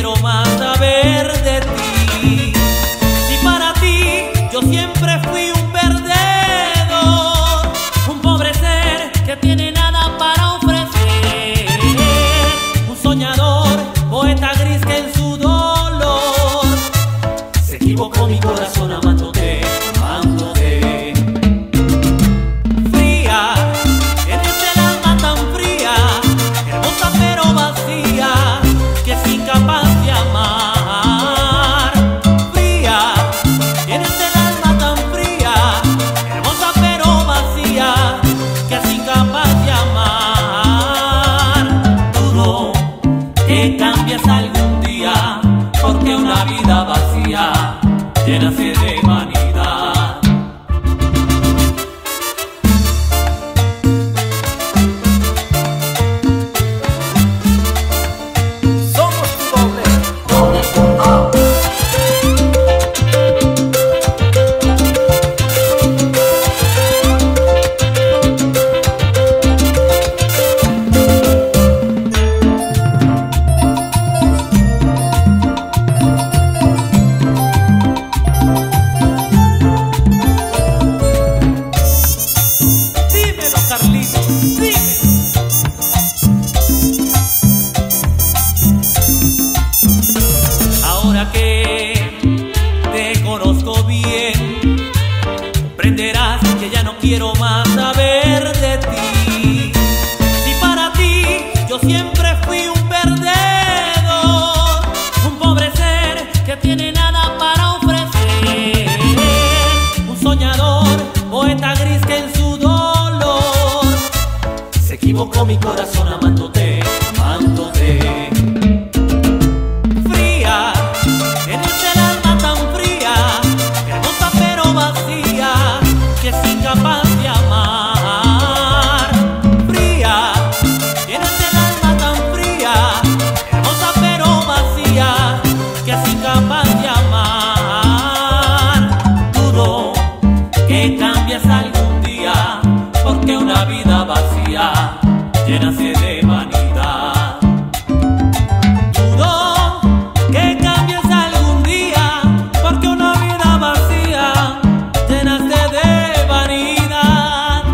quiero más saber de ti. Si para ti yo siempre fui un perdedor, un pobre ser que tiene nada para ofrecer, un soñador, poeta gris que en su dolor se equivocó mi corazón amante. and I feel it. vivo con mi corazón amante. vanidad. Dudo que cambies algún día, porque una vida vacía llenaste de vanidad.